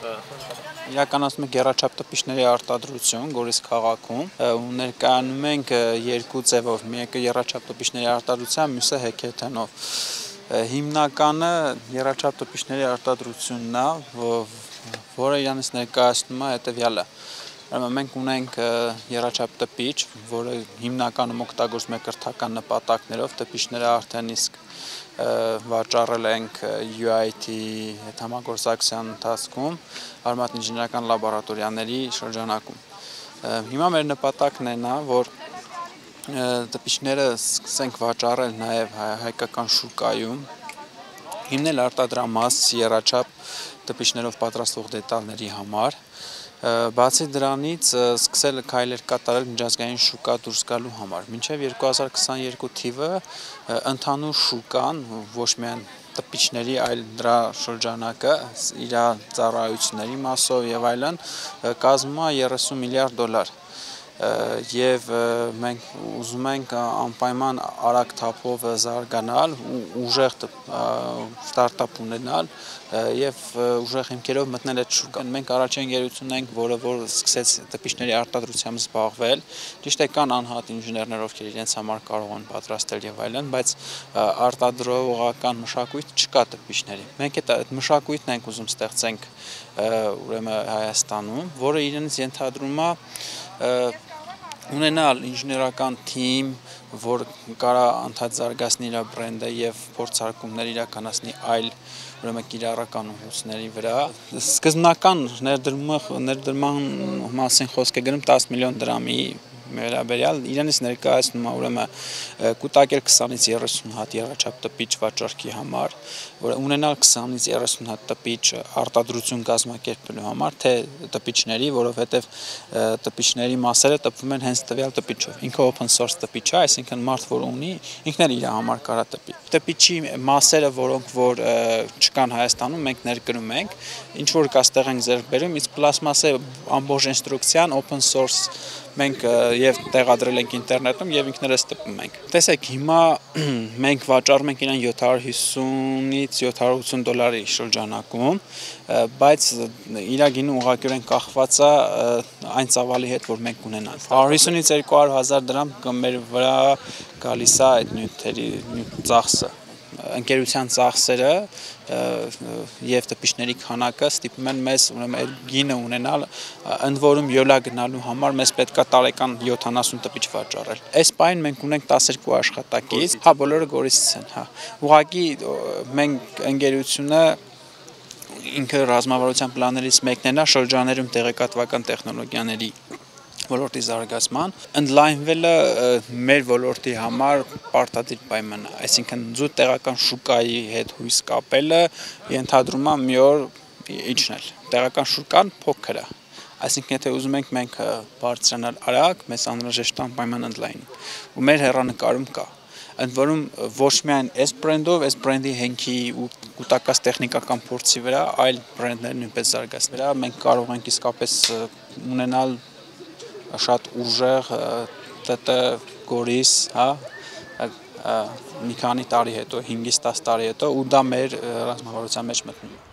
իրականացնում ենք երաչափ տպիչների արտադրություն Գորիս քաղաքում ու ներկայանում ենք երկու ձևով՝ մեկը երաչափ տպիչների արտադրության, մյուսը հեքիաթանով։ Հիմնականը երաչափ տպիչների արտադրությունն է, որը իրանից ներկայացնում է հետևյալը մենք ունենք երաչափ տպիչ, որը հիմնականում օգտագործում է կրթական նպատակներով, տպիչները արդեն իսկ վաճառել ենք UIT հետ համագործակցության ընթացքում արմատ ինժեներական լաբորատորիաների շրջանակում։ Հիմա մեր նպատակն է նա, որ տպիչները սկսենք վաճառել նաև հայկական շուկայում, հիմնել արտադրամաս երաչափ տպիչներով պատրաստվող դետալների համար, Բացի դրանից սկսել քայլեր կատարել միջազգային շուկա դուրս գալու համար։ Մինչև 2022 թիվը ընդհանուր շուկան ոչ միայն տպիչների, այլ դրա շրջանակը իր ծառայությունների մասով եւ այլն կազմում է 30 միլիարդ դոլար եւ մենք ուզում ենք անպայման արագ թափով զարգանալ ու ուժեղ ստարտափ ունենալ եւ ուժեղ հիմքերով մտնել այդ շուկան։ Մենք առաջին ընկերությունն ենք, որը որ սկսեց տպիչների արտադրությամբ զբաղվել։ Ճիշտ է կան անհատ ինժեներներ, ովքեր իրենց համար կարող են պատրաստել եւ այլն, բայց արտադրողական մշակույթ չկա տպիչների։ Մենք այդ մշակույթն ենք ուզում ստեղծենք ուրեմն Հայաստանում, որը իրենից ենթադրում է ունենալ ինժեներական թիմ, որ կարա անդադ զարգացնի իր բրենդը եւ փորձարկումներ իրականացնի այլ ուրեմն կիրառական ուղղությունների վրա։ Սկզբնական ներդրումը ներդրման մասին խոսք է գնում 10 միլիոն դրամի վերաբերյալ իրենից ներկայացնում է ուրեմն կուտակել 20-ից 30 հատ երաչափ տպիչ վաճառքի համար, որ ունենալ 20-ից 30 հատ տպիչ արտադրություն կազմակերպելու համար, թե տպիչների, որովհետև տպիչների մասերը տպվում են հենց տվյալ տպիչով։ Ինքը open source տպիչ է, այսինքն մարդ որ ունի, ինքն էլ իր համար կարա տպի։ Տպիչի մասերը, որոնք որ չկան Հայաստանում, մենք ներկրում ենք, ինչ որ կա ստեղ ենք ձեռք բերում, իսկ պլաստմասե ամբողջ ինստրուկցիան open source մենք եւ տեղադրել ենք ինտերնետում եւ ինքներս տպում ենք։ Տեսեք, հիմա մենք վաճառում ենք իրան 750-ից 780 դոլարի շրջանակում, բայց իր գինը ուղղակիորեն կախված է այն ծավալի հետ, որ մենք ունենանք։ 150-ից 200 հազար դրամ մեր վրա գալիս է այդ նյութերի ծախսը ընկերության ծախսերը եւ տպիչների քանակը ստիպում են մեզ ուրեմն այդ գինը ունենալ ընդ որում յոլա գնալու համար մեզ պետքա տարեկան 70 տպիչ վաճառել այս պայն մենք ունենք 12 աշխատակից հա բոլորը գորիսից են հա ուղղակի մենք ընկերությունը ինքը ռազմավարության պլաններից մեկն է նա շրջաներում տեղեկատվական տեխնոլոգիաների ոլորտի զարգացման ընդլայնվելը մեր ոլորտի համար պարտադիր պայման է այսինքն զուտ տեղական շուկայի հետ հույս կապելը ենթադրում է մի օր իջնել տեղական շուկան փոքր է Այսինքն եթե ուզում ենք մենք բարձրանալ արագ, մեզ անհրաժեշտ է անպայման ընդլայնում։ Ու մեր հերանեկարում կա ընդ որում ոչ միայն այս բրենդով, այս բրենդի հենքի ու կൂട്ടակած տեխնիկական փորձի վրա, այլ բրենդներ նույնպես զարգացնել։ Մենք կարող ենք իսկապես ունենալ շատ ուժեղ ՏՏ Գորիս, հա, մի քանի տարի հետո, 5-10 տարի հետո ու դա մեր ռազմավարության մեջ մտնում է։